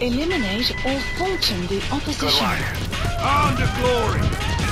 Eliminate or falter the Good opposition. luck. On to glory!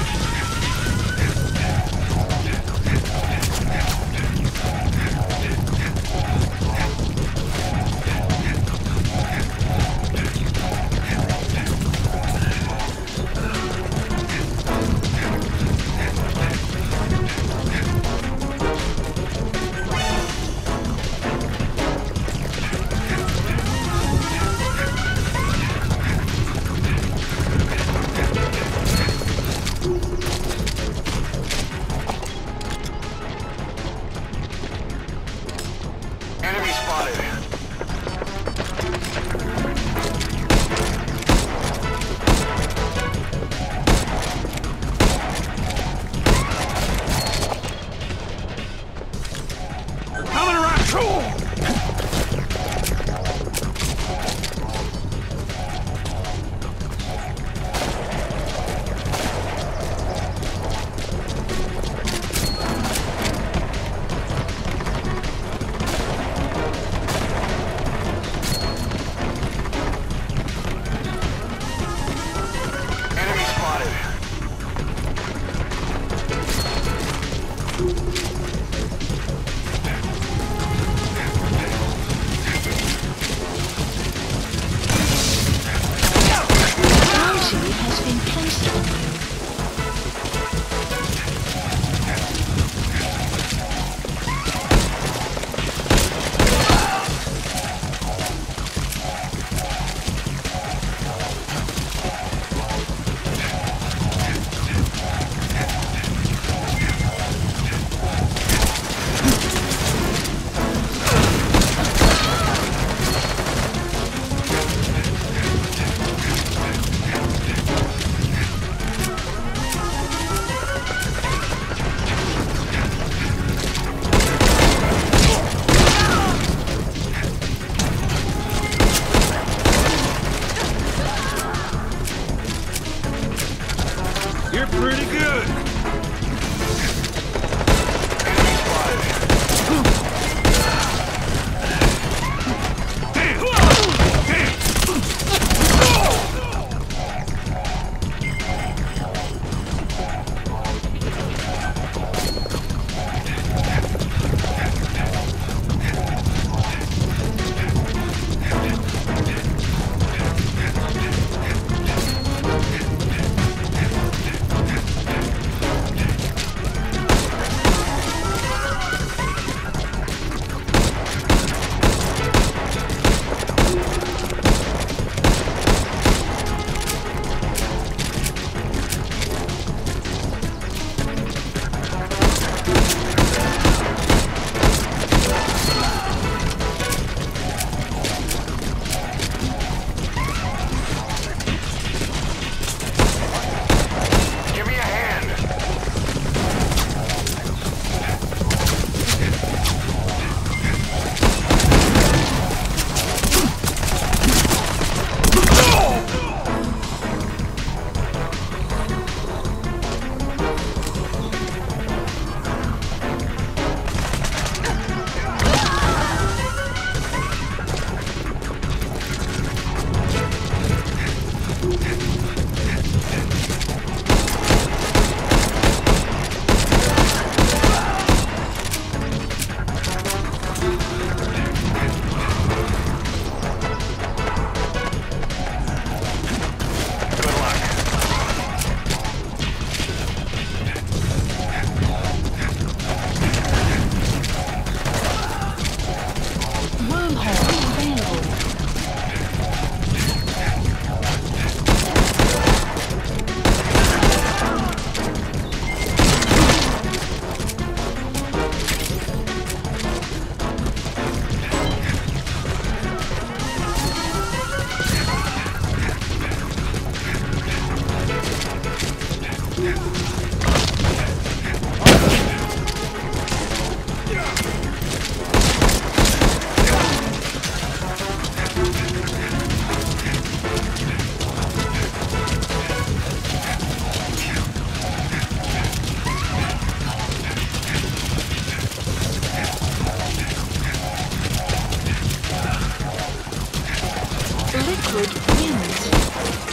Liquid wins.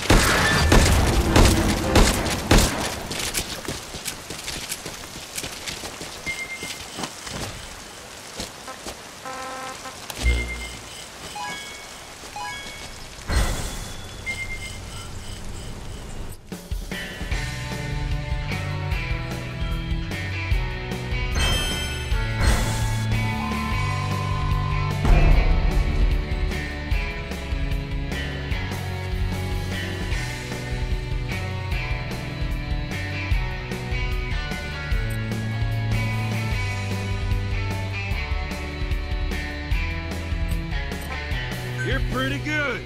You're pretty good.